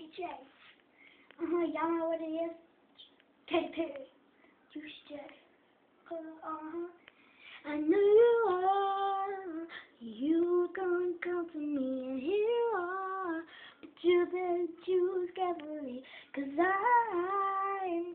DJ. Uh-huh, y'all know what it is? Katy Perry. Juicy J. Uh, uh-huh. I knew you are, you were gonna come to me, and here you are. But you better choose carefully, cause I'm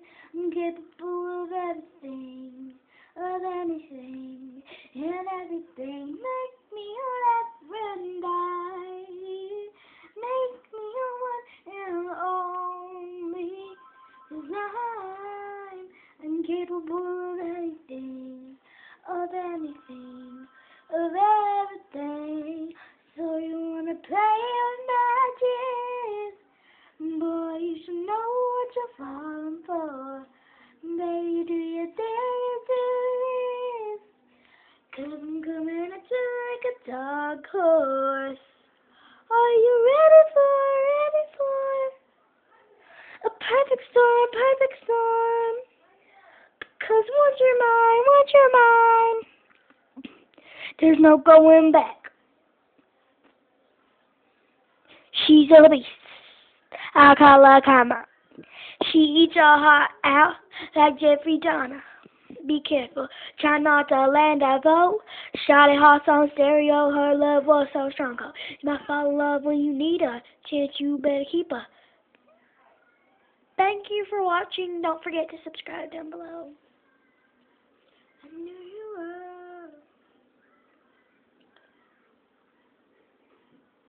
incapable of anything, of anything, of everything. So you wanna play with magic? Boy, you should know what you're falling for. Baby, do you you do this? Cause I'm coming at you like a dark horse. Are you ready for, ready for a perfect storm, perfect storm? You're mine, once you're mine, there's no going back. She's a beast. I call her Karma. She eats your heart out like Jeffrey Dahmer. Be careful, try not to land that boat. Shot hearts on stereo, her love was so strong. You might fall in love when you need her. Chance you better keep her. Thank you for watching. Don't forget to subscribe down below.